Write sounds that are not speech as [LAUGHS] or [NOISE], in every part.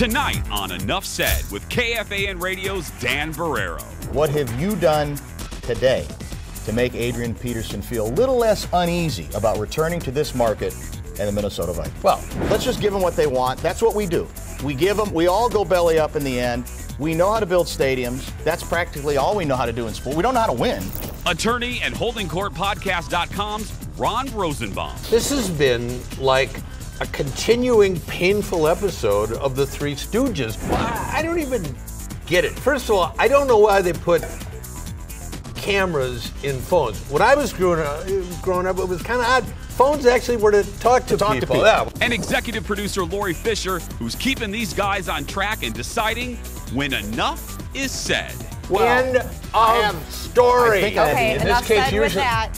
Tonight on Enough Said with KFAN Radio's Dan Barreiro. What have you done today to make Adrian Peterson feel a little less uneasy about returning to this market and the Minnesota Vikings? Well, let's just give them what they want. That's what we do. We give them, we all go belly up in the end. We know how to build stadiums. That's practically all we know how to do in sport. We don't know how to win. Attorney and holdingcourtpodcast.com's Ron Rosenbaum. This has been like a continuing painful episode of the Three Stooges. I don't even get it. First of all, I don't know why they put cameras in phones. When I was growing up, growing up it was kind of odd. Phones actually were to talk to, talk to people. people. Yeah. And executive producer Lori Fisher, who's keeping these guys on track and deciding when enough is said. End of story. I think I- Okay, in this enough case, said with usually- that.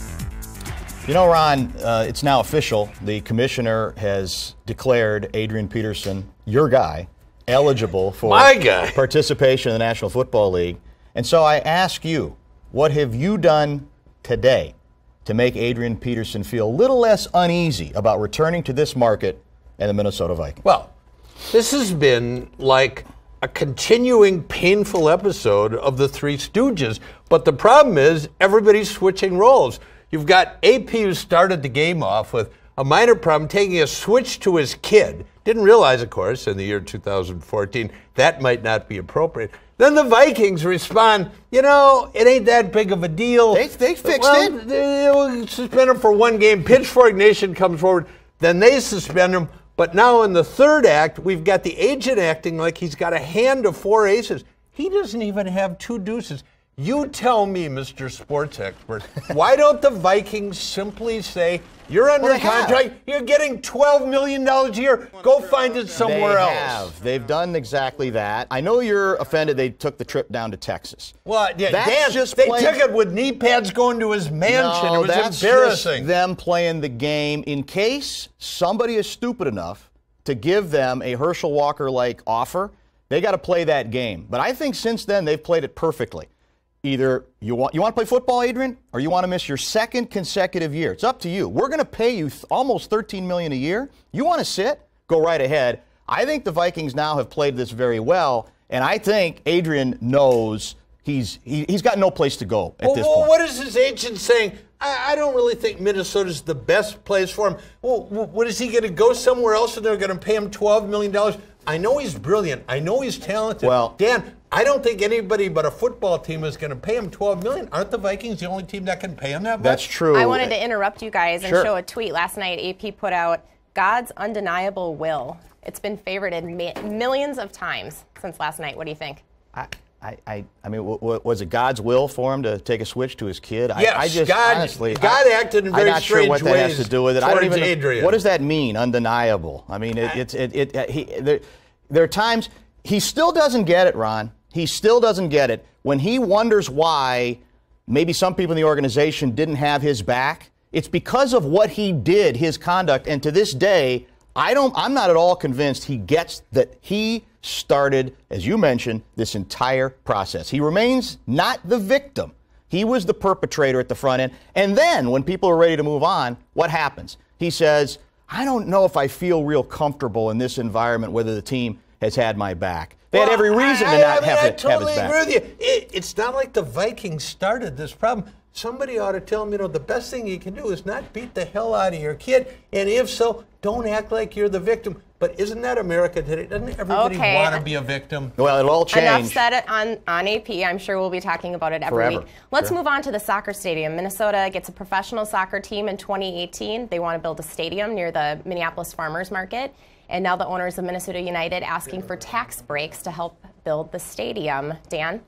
You know, Ron, uh, it's now official. The commissioner has declared Adrian Peterson, your guy, eligible for My guy. participation in the National Football League. And so I ask you, what have you done today to make Adrian Peterson feel a little less uneasy about returning to this market and the Minnesota Vikings? Well, this has been like a continuing painful episode of the Three Stooges. But the problem is everybody's switching roles. You've got AP who started the game off with a minor problem, taking a switch to his kid. Didn't realize, of course, in the year 2014, that might not be appropriate. Then the Vikings respond, you know, it ain't that big of a deal. They- they fixed well, it. They'll suspend him for one game. Pitchfork Nation comes forward. Then they suspend him. But now in the third act, we've got the agent acting like he's got a hand of four aces. He doesn't even have two deuces. You tell me, Mr. Sports Expert, why don't the Vikings simply say, you're under Well, they have. contract, you're getting $12 million a year, go find it somewhere else. they else. Have. They've done exactly that. I know you're offended they took the trip down to Texas. Well, yeah, That's Dan, just they plain- took it with knee pads going to his mansion. No, it was that's embarrassing. Just them playing the game in case somebody is stupid enough to give them a Herschel Walker like offer. They got to play that game. But I think since then they've played it perfectly. Either you want you want to play football, Adrian, or you want to miss your second consecutive year. It's up to you. We're going to pay you th- almost 13 million a year. You want to sit? Go right ahead. I think the Vikings now have played this very well, and I think Adrian knows he's he, he's got no place to go at Well, this well, point. what is his agent saying? I, I don't really think Minnesota's the best place for him. Well, what is he going to go somewhere else and they're going to pay him $12 million? I know he's brilliant. I know he's talented. Well- Dan, I don't think anybody but a football team is going to pay him 12 million. Aren't the Vikings the only team that can pay him that much? That's true. I wanted to interrupt you guys and Sure. show a tweet. Last night, AP put out God's undeniable will. It's been favorited mi- millions of times since last night. What do you think? I, I, I, I mean, w- w- was it God's will for him to take a switch to his kid? I, Yes, I just God- honestly, God I, acted in I'm very not sure what that has to do with it. I don't even. Adrian. What does that mean? Undeniable. I mean, it, it's it, it, he, there, there are times he still doesn't get it, Ron. He still doesn't get it when he wonders why maybe some people in the organization didn't have his back. It's because of what he did, his conduct, and to this day, I don't. I'm not at all convinced he gets that he started, as you mentioned, this entire process. He remains not the victim. He was the perpetrator at the front end. And then when people are ready to move on, what happens? He says, I don't know if I feel real comfortable in this environment whether the team has had my back. They had every reason I, to not I, I have, mean, it, I have totally his back. agree with you. It, it's not like the Vikings started this problem. Somebody ought to tell him, you know, the best thing you can do is not beat the hell out of your kid, and if so, don't act like you're the victim. But isn't that America today? Doesn't everybody Okay. want to be a victim? Well, it'll all Enough said on, on AP. I'm sure we'll be talking about it every Forever. week. Let's Sure. move on to the soccer stadium. Minnesota gets a professional soccer team in 2018. They want to build a stadium near the Minneapolis Farmers Market. And now the owners of Minnesota United asking for tax breaks to help build the stadium. Dan?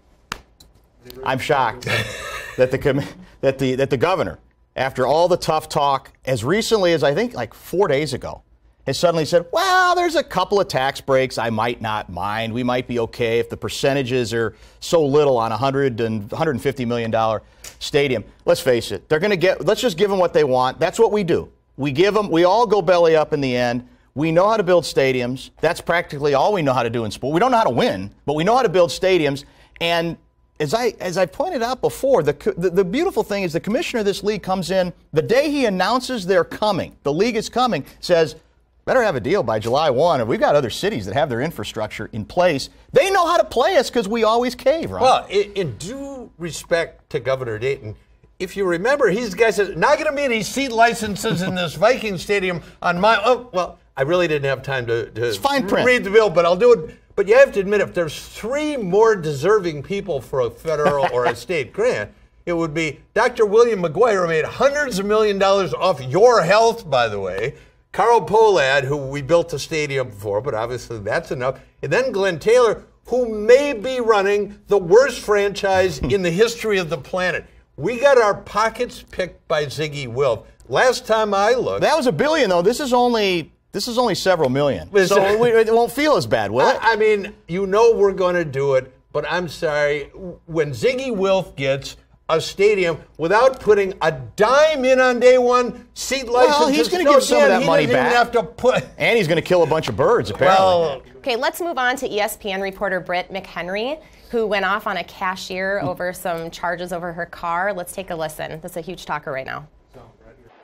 I'm shocked [LAUGHS] that the that the that the governor, after all the tough talk, as recently as I think like four days ago, has suddenly said, "Well, there's a couple of tax breaks I might not mind. We might be okay if the percentages are so little on a hundred and 150 million dollar stadium." Let's face it, they're going to get. Let's just give them what they want. That's what we do. We give them. We all go belly up in the end. We know how to build stadiums. That's practically all we know how to do in sport. We don't know how to win, but we know how to build stadiums. And as I as I pointed out before, the, the the beautiful thing is the commissioner of this league comes in the day he announces they're coming. The league is coming. Says, better have a deal by July 1. And we've got other cities that have their infrastructure in place. They know how to play us because we always cave, right? Well, in, in due respect to Governor Dayton, if you remember, he's the guy says not going to be any seat licenses in this Viking Stadium on my. Oh, well, I really didn't have time to, to fine print. read the bill, but I'll do it. But you have to admit, if there's three more deserving people for a federal [LAUGHS] or a state grant, it would be Dr. William McGuire, who made hundreds of million dollars off your health, by the way. Carl Pohlad, who we built a stadium for, but obviously that's enough. And then Glenn Taylor, who may be running the worst franchise [LAUGHS] in the history of the planet. We got our pockets picked by Zygi Wilf. Last time I looked, that was a billion, though. This is only this is only several million, so it- we, it won't feel as bad, will it? I, I mean, you know we're going to do it, but I'm sorry. When Zygi Wilf gets a stadium without putting a dime in on day one, seat license. Well, he's gonna give some of that money back. Even have to put. and he's going to kill a bunch of birds, apparently. Well, Okay, let's move on to E ESPN reporter Britt McHenry, who went off on a cashier over some charges over her car. Let's take a listen. That's a huge talker right now.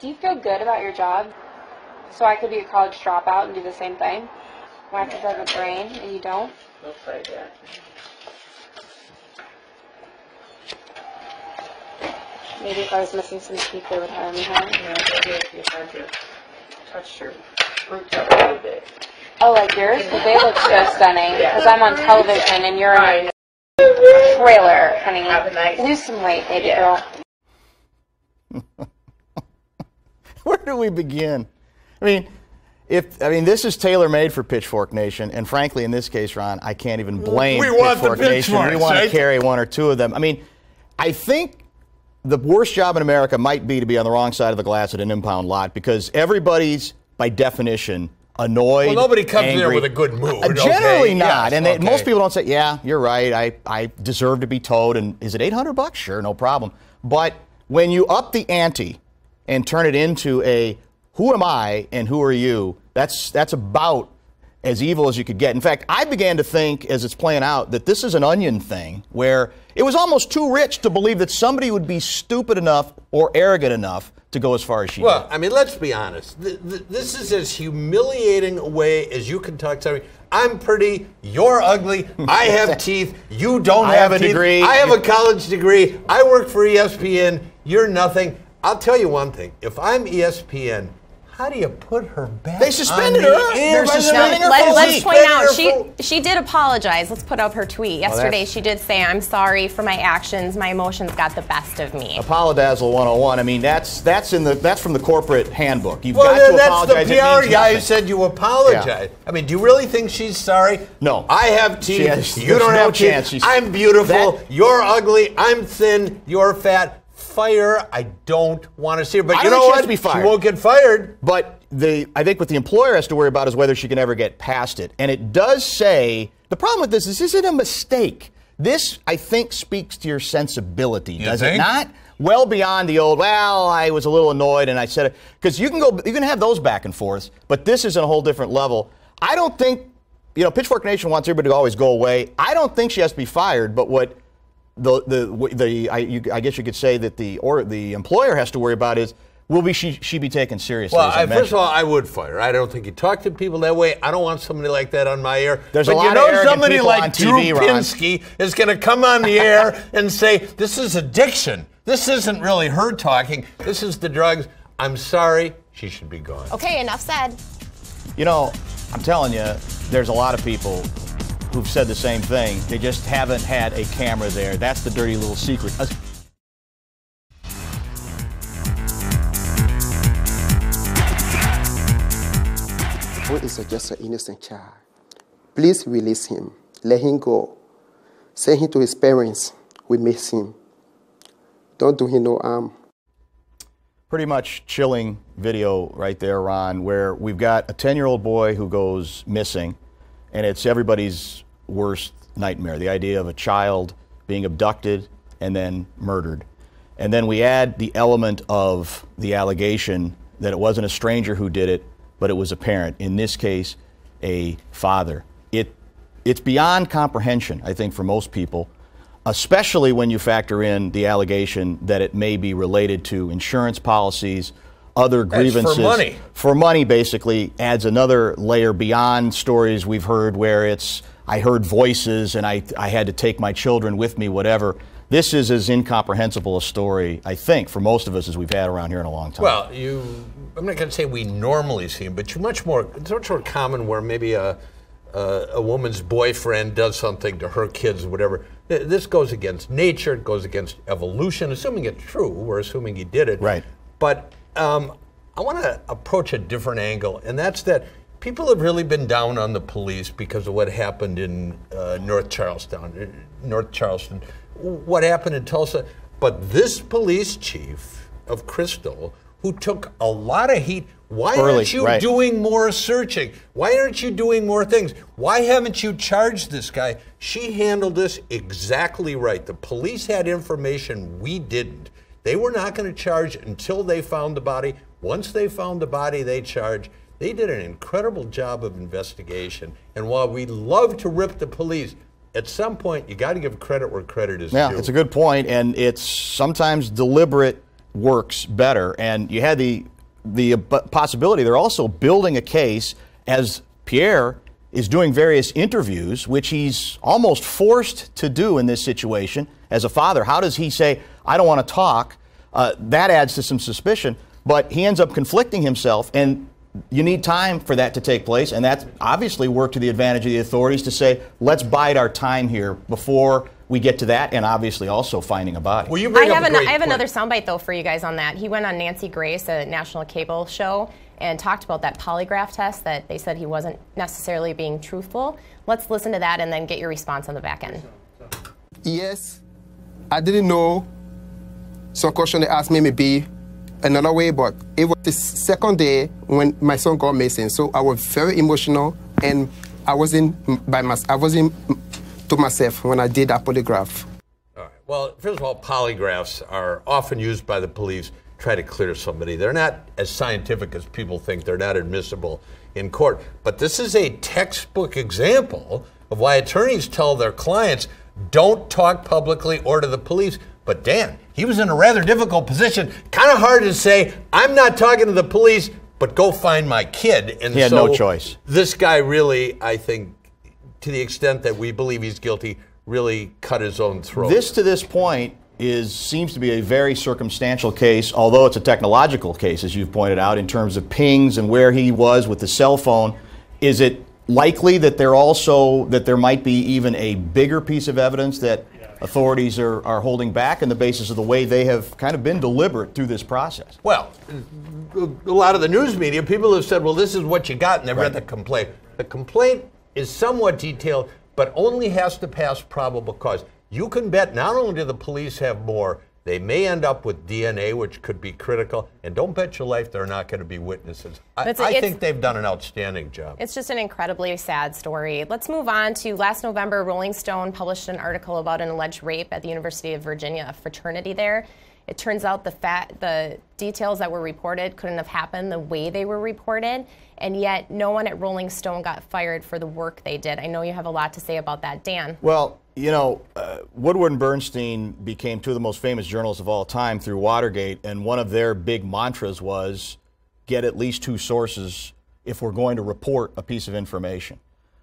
Do you feel good about your job? So I could be a college dropout and do the same thing? Why Whack it does a brain and you don't? Looks like that. Maybe if I was missing some teeth, they would hire me, huh? Yeah, maybe if you had to touch your roots up a little bit. Oh, like yours? Well, they look so stunning. Because I'm on television and you're in a trailer, honey. Have a nice- Lose some weight, baby Yeah. girl. [LAUGHS] Where do we begin? I mean, if I mean this is tailor made for Pitchfork Nation, and frankly, in this case, Ron, I can't even blame We want the Pitchfork Nation. We want to carry one or two of them. I mean, I think the worst job in America might be to be on the wrong side of the glass at an impound lot because everybody's, by definition, annoyed. Well, nobody comes there with a good mood, Uh, generally okay? not, Yes, and they, okay. most people don't say, "Yeah, you're right. I I deserve to be towed." And is it 800 bucks? Sure, no problem. But when you up the ante and turn it into a "Who am I and who are you?" That's that's about as evil as you could get. In fact, I began to think as it's playing out that this is an onion thing where it was almost too rich to believe that somebody would be stupid enough or arrogant enough to go as far as she Well, did. I mean, let's be honest. Th- th- this is as humiliating a way as you can talk to somebody. I'm pretty. You're ugly. [LAUGHS] I have teeth. You don't I have, have a degree. I have a college degree. I work for ESPN. You're nothing. I'll tell you one thing. If I'm ESPN, how do you put her back? They suspended on the her. They're suspending her Let, let's point suspending out she she did apologize. Let's put up her tweet. Yesterday, that's- she did say, "I'm sorry for my actions. My emotions got the best of me." Apolodazzle 101. I mean, that's that's in the that's from the corporate handbook. You've Well, got then to that's the PR guy who said you apologize. I mean, do you really think she's sorry? No. I have teeth. has- you don't no have teeth. chance she's- I'm beautiful. That- you're ugly. I'm thin. You're fat. Fire. I don't want to see her. But I you know think she what? has to be fired. She won't get fired. But the I think what the employer has to worry about is whether she can ever get past it. And it does say the problem with this is this isn't a mistake. This I think speaks to your sensibility, does it not? Well beyond the old. Well, I was a little annoyed and I said it because you can go. You can have those back and forths, but this is on a whole different level. I don't think you know Pitchfork Nation wants everybody to always go away. I don't think she has to be fired. But what the the the I, you, I guess you could say that the or the employer has to worry about is will be she she be taken seriously? Well, as I I, first of all, I would fire. Her. I don't think you talk to people that way. I don't want somebody like that on my air. There's a lot you of know, arrogant somebody people like on TV, Drew Ron. Pinsky is going to come on the air [LAUGHS] and say, "This is addiction. This isn't really her talking. This is the drugs." I'm sorry. She should be gone. Okay, enough said. You know, I'm telling you, there's a lot of people who've said the same thing. They just haven't had a camera there. That's the dirty little secret. Who is just an innocent child? Please release him. Let him go. Send him to his parents. We miss him. Don't do him no harm. Pretty much chilling video right there, Ron, where we've got a 10 year old boy who goes missing, and it's everybody's worst nightmare the idea of a child being abducted and then murdered. And then we add the element of the allegation that it wasn't a stranger who did it, but it was a parent, in this case, a father. It, it's beyond comprehension, I think, for most people, especially when you factor in the allegation that it may be related to insurance policies, other That's for grievances money. for money basically adds another layer beyond stories we've heard where it's I heard voices and I I had to take my children with me whatever. This is as incomprehensible a story I think for most of us as we've had around here in a long time. Well, you, I'm not going to say we normally see them, but you're much more, it's much more common where maybe a, a, a woman's boyfriend does something to her kids or whatever. This goes against nature, it goes against evolution, assuming it's true. We're assuming he did it. Right. But um, I want to approach a different angle, and that's that people have really been down on the police because of what happened in uh, North Charlestown, uh, North Charleston, what happened in Tulsa. But this police chief of Crystal, who took a lot of heat, why Early, aren't you right. doing more searching? Why aren't you doing more things? Why haven't you charged this guy? She handled this exactly right. The police had information we didn't. They were not going to charge until they found the body. Once they found the body, they charge. They did an incredible job of investigation. And while we love to rip the police, at some point you got to give credit where credit is Yeah, due. it's a good point, and it's sometimes deliberate works better. And you had the the uh, possibility they're also building a case as Pierre is doing various interviews, which he's almost forced to do in this situation as a father. How does he say, "I don't want to talk"? Uh, that adds to some suspicion, but he ends up conflicting himself and. You need time for that to take place, and that's obviously worked to the advantage of the authorities to say, let's bide our time here before we get to that, and obviously also finding a body. Well, you I bring up have, a an, great I have point. another soundbite though for you guys on that. He went on Nancy Grace, a national cable show, and talked about that polygraph test that they said he wasn't necessarily being truthful. Let's listen to that and then get your response on the back end. Yes, I didn't know. Some question they asked me maybe another way, but it was the second day when my son got missing. So I was very emotional, and I wasn't by my, I wasn't to myself when I did that polygraph. All right. Well, first of all, polygraphs are often used by the police to try to clear somebody. They're not as scientific as people think. They're not admissible in court. But this is a textbook example of why attorneys tell their clients don't talk publicly or to the police. But Dan, he was in a rather difficult position. Kind of hard to say, I'm not talking to the police, but go find my kid. And He had so no choice. This guy really, I think, to the extent that we believe he's guilty, really cut his own throat. This to this point is seems to be a very circumstantial case, although it's a technological case, as you've pointed out, in terms of pings and where he was with the cell phone. Is it likely that there also that there might be even a bigger piece of evidence that authorities are, are holding back on the basis of the way they have kind of been deliberate through this process? Well, a lot of the news media, people have said, well, this is what you got, and they've read the complaint. The complaint is somewhat detailed, but only has to pass probable cause. You can bet not only do the police have more, they may end up with DNA, which could be critical, and don't bet your life they're not going to be witnesses. I, That's- I it's- think they've done an outstanding job. It's just an incredibly sad story. Let's move on to last November, Rolling Stone published an article about an alleged rape at the University of Virginia, a fraternity there. It turns out the fat, the details that were reported couldn't have happened the way they were reported, and yet no one at Rolling Stone got fired for the work they did. I know you have a lot to say about that, Dan. Well, you know, uh, Woodward and Bernstein became two of the most famous journalists of all time through Watergate, and one of their big mantras was get at least two sources if we're going to report a piece of information.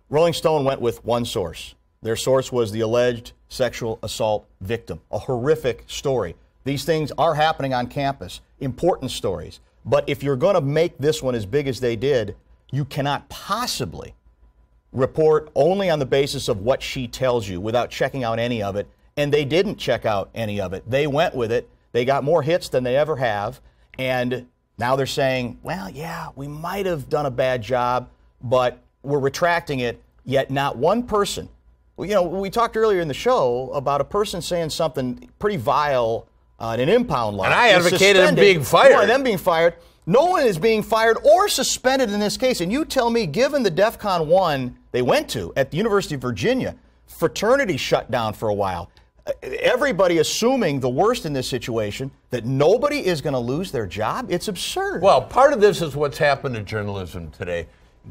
Rolling Stone went with one source. Their source was the alleged sexual assault victim, a horrific story. These things are happening on campus, important stories. But if you're going to make this one as big as they did, you cannot possibly report only on the basis of what she tells you without checking out any of it. And they didn't check out any of it. They went with it. They got more hits than they ever have. And now they're saying, well, yeah, we might have done a bad job, but we're retracting it. Yet not one person. You know, we talked earlier in the show about a person saying something pretty vile uh, an impound lot. And I advocated them being fired. Them being fired. No one is being fired or suspended in this case. And you tell me, given the DEF CON 1 they went to at the University of Virginia, fraternity shut down for a while. Uh, Everybody assuming the worst in this situation, that nobody is going to lose their job? It's absurd. Well, part of this is what's happened to journalism today.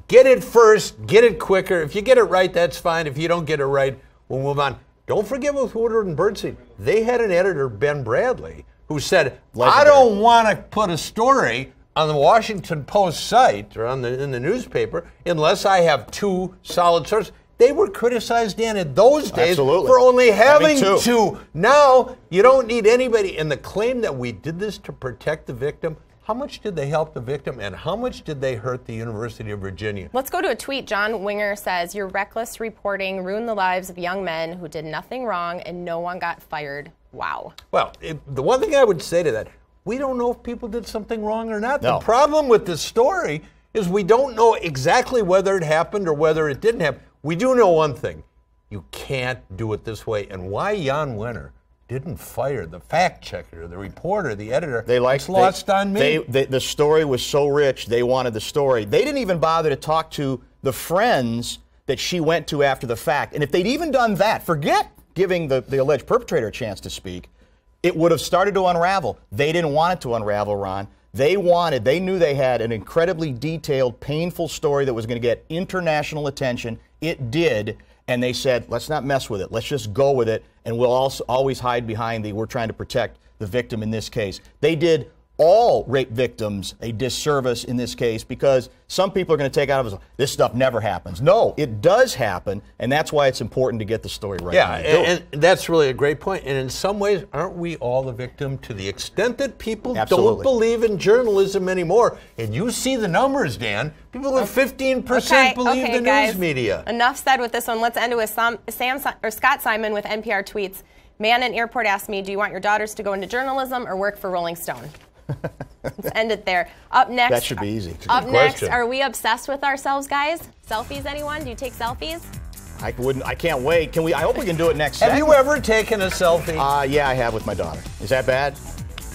Get it first, get it quicker. If you get it right, that's fine. If you don't get it right, we'll move on. Don't forget with Woodward and Bernstein, they had an editor, Ben Bradlee, who said, I don't want to put a story on the Washington Post site or on the in the newspaper unless I have two solid sources. They were criticized, Dan, in those days Absolutely. for only having, Having two. two. Now you don't need anybody. And the claim that we did this to protect the victim. How much did they help the victim, and how much did they hurt the University of Virginia? Let's go to a tweet. John Winger says, Your reckless reporting ruined the lives of young men who did nothing wrong and no one got fired. Wow. Well, it, the one thing I would say to that, we don't know if people did something wrong or not. No. The problem with this story is we don't know exactly whether it happened or whether it didn't happen. We do know one thing: you can't do it this way. And why Jan Wenner didn't fire the fact checker, the reporter, the editor? They like it's lost they, on me. They, they, the story was so rich, they wanted the story. They didn't even bother to talk to the friends that she went to after the fact. And if they'd even done that, forget giving the, the alleged perpetrator a chance to speak, it would have started to unravel. They didn't want it to unravel, Ron. They wanted, they knew they had an incredibly detailed, painful story that was going to get international attention. It did. And they said, let's not mess with it. Let's just go with it. And we'll also always hide behind the, we're trying to protect the victim in this case. They did all rape victims a disservice in this case because some people are going to take out of us this stuff never happens. No, it does happen, and that's why it's important to get the story right. Yeah, when you do it. and, and that's really a great point. And in some ways, aren't we all the victim to the extent that people don't believe in journalism anymore? And you see the numbers, Dan. People have 15% Okay, believe okay, the guys. news media. Enough said with this one. Let's end it with Sam, Sam or Scott Simon with NPR tweets. Man in airport asked me, "Do you want your daughters to go into journalism or work for Rolling Stone?" Let's end it there. Up next. That should be easy. Up good next, are we obsessed with ourselves, guys? Selfies, anyone? Do you take selfies? I wouldn't. I can't wait. Can we? I hope we can do it next. Have you ever taken a selfie? Uh, yeah, I have with my daughter. Is that bad?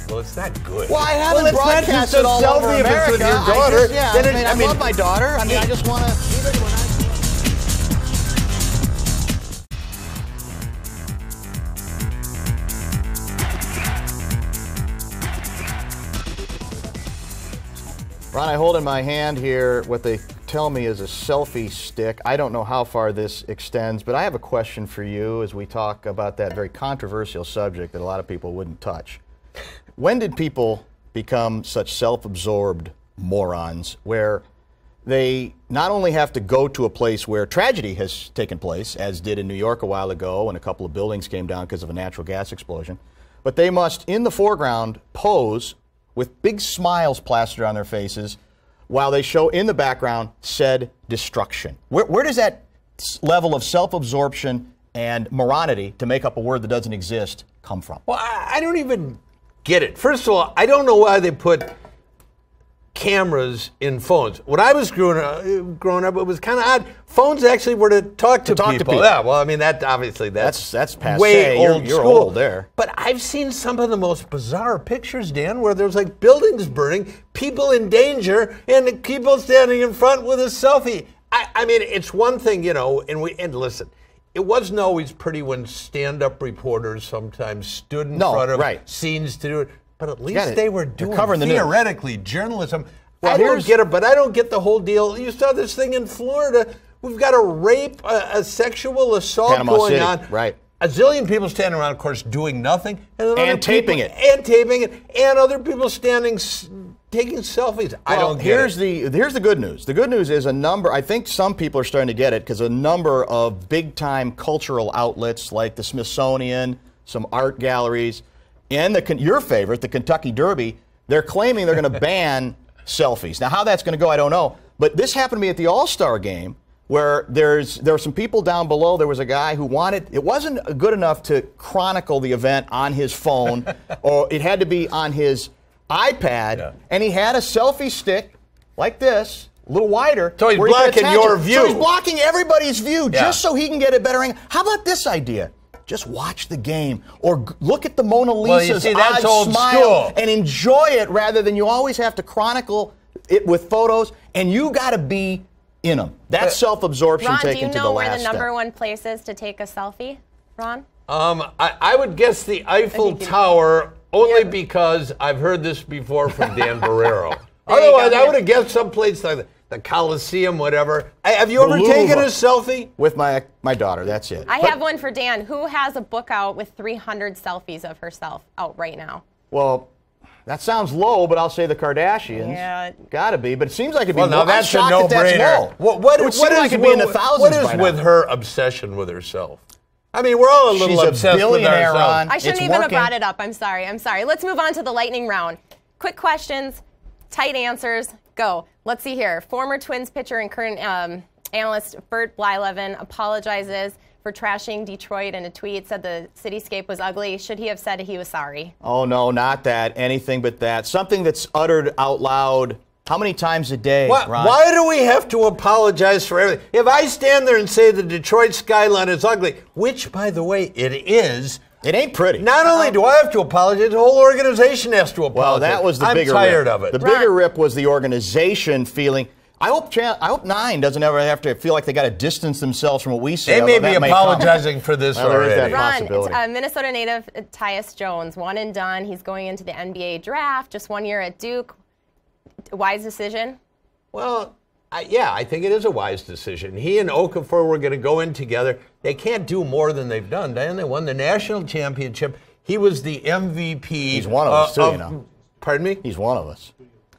well, it's not good. Well, I haven't it's not just broadcasted a all selfie over if it's with your I daughter. just- yeah, then I it- mean, I, love my daughter. I mean, I just want to. Ron, I hold in my hand here what they tell me is a selfie stick. I don't know how far this extends, but I have a question for you as we talk about that very controversial subject that a lot of people wouldn't touch. When did people become such self absorbed morons where they not only have to go to a place where tragedy has taken place, as did in New York a while ago when a couple of buildings came down because of a natural gas explosion, but they must, in the foreground, pose with big smiles plastered on their faces while they show in the background said destruction. Where, where does that level of self absorption and moronity to make up a word that doesn't exist come from? Well, I, I don't even get it. First of all, I don't know why they put cameras in phones. When I was growing up, growing up it was kind of odd. Phones actually were to talk to, talk to people. people. Yeah, well, I mean that obviously that's That's- that's way. You're- old you're school. old there. But I've seen some of the most bizarre pictures, Dan, where there's like buildings burning, people in danger, and people standing in front with a selfie. I, I mean, it's one thing, you know, and we and listen. It wasn't always pretty when stand-up reporters sometimes stood in No, front of right. scenes to do it, but at least they were doing covering the news. theoretically journalism. Well, I don't get it, but I don't get the whole deal. You saw this thing in Florida. We've got a rape, a, a sexual assault Panama going City, on. right. A zillion people standing around, of course, doing nothing, and, And taping people- it. and taping it, and other people standing, s- taking selfies. I Well, don't get here's it. the here's the good news. The good news is a number. I think some people are starting to get it because a number of big time cultural outlets like the Smithsonian, some art galleries, and the your favorite, the Kentucky Derby, they're claiming they're going [LAUGHS] to ban selfies. Now, how that's going to go, I don't know. But this happened to me at the All Star game where there's there were some people down below. There was a guy who wanted it wasn't good enough to chronicle the event on his phone, [LAUGHS] or it had to be on his iPad, Yeah. and he had a selfie stick like this, a little wider. So he's where he blocking your view. So he's blocking everybody's view Yeah. just so he can get a better angle. How about this idea? Just watch the game or g- look at the Mona Well, Lisa's see, that's odd old smile school. and enjoy it rather than you always have to chronicle it with photos and you got to be in them. That's self-absorption Ron, do taken you to the know where last the number step. one place is to take a selfie? Ron? Um, I, I would guess the Eiffel Tower only Yeah. because I've heard this before from Dan [LAUGHS] Barreiro. There you go, Otherwise, I would have guessed someplace like the, the Coliseum, whatever. I- have you The ever taken a selfie? with my my daughter. That's it. I But- have one for Dan. Who has a book out with 300 selfies of herself out right now? Well, That sounds low, but I'll say the Kardashians. Yeah. Gotta be, but it seems like it'd be Well, now low. I'm that's a shocked that that's no-brainer. low. What, what, it would what seem like it'd be in the thousands What is with now. her obsession with herself? I mean, we're all a little She's a obsessed with billionaire, ourselves. I shouldn't It's even working. have brought it up. I'm sorry. I'm sorry. Let's move on to the lightning round. Quick questions, tight answers. Go. Let's see here. Former Twins pitcher and current um, analyst Bert Blyleven apologizes for trashing Detroit in a tweet. Said the cityscape was ugly. Should he have said he was sorry? Oh no, not that. Anything but that. Something that's uttered out loud. How many times a day, Why, Ron? why do we have to apologize for everything? If I stand there and say the Detroit skyline is ugly, which, by the way, it is, It ain't pretty. not only do I have to apologize, the whole organization has to apologize. well, that was the I'm bigger tired rip. of it. The bigger rip was the organization feeling. I hope Chan- I hope Nine doesn't ever have to feel like they got to distance themselves from what we say. they may although be that come. apologizing for this Well, there is already. that Ron, possibility. uh, Minnesota native uh, Tyus Jones, one and done. He's going into the NBA draft. Just one year at Duke. Wise decision. Well, I, yeah, I think it is a wise decision. He and Okafor were going to go in together. They can't do more than they've done. Dan, they won the national championship. He was the MVP. He's one of uh, us, too, you know. Pardon me? He's one of us.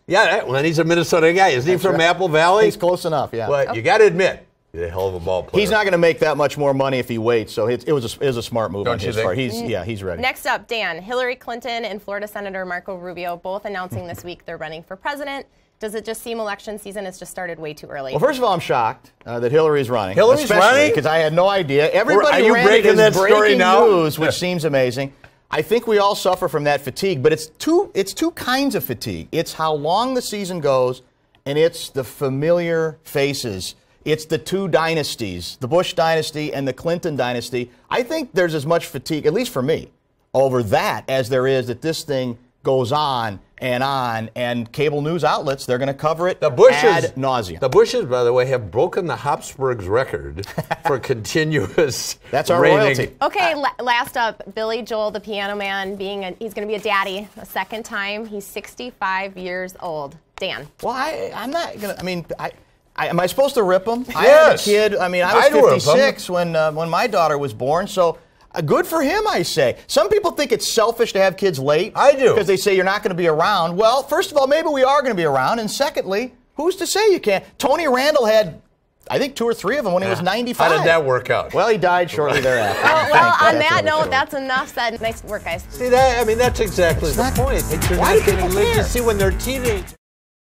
Yeah, that, well, he's a Minnesota guy. Isn't he from right. Apple Valley? He's close enough. Yeah. But you got to admit, he's a hell of a ball player. He's not going to make that much more money if he waits. So it, it was a, it was a smart move Don't on his think? part. He's mm. yeah, he's ready. Next up, Dan. Hillary Clinton and Florida Senator Marco Rubio both announcing this week they're running for president. Does it just seem election season has just started way too early? Well, first of all, I'm shocked uh, that Hillary's running. Hillary's running? because I had no idea. Everybody Are you ran breaking it as that story breaking now? news, which seems amazing. I think we all suffer from that fatigue, but it's two it's two kinds of fatigue. It's how long the season goes, and it's the familiar faces. It's the two dynasties, the Bush dynasty and the Clinton dynasty. I think there's as much fatigue, at least for me, over that as there is that this thing goes on and on, and cable news outlets they're going to cover it The Bushes, ad nauseum. The Bushes, by the way, have broken the Habsburgs record [LAUGHS] for continuous. That's our reigning. royalty. Okay, la- last up, Billy Joel, the piano man, being a, he's going to be a daddy a second time. He's 65 years old. Dan. Well, I, I'm not gonna. I mean, I, I, am I supposed to rip them? I had a kid. I mean, I was I'd rip 'em. 56 when uh, when my daughter was born. So. Good for him, I say. Some people think it's selfish to have kids late. I do. Because they say you're not going to be around. Well, first of all, maybe we are going to be around. And secondly, who's to say you can't? Tony Randall had, I think, two or three of them when he was 95. How did that work out? Well, he died shortly thereafter. Well, well on that note, story. that's enough said. Nice work, guys. See that? I mean, that's exactly the not- point. They Why do traditionally people live care? to see when they're teenagers.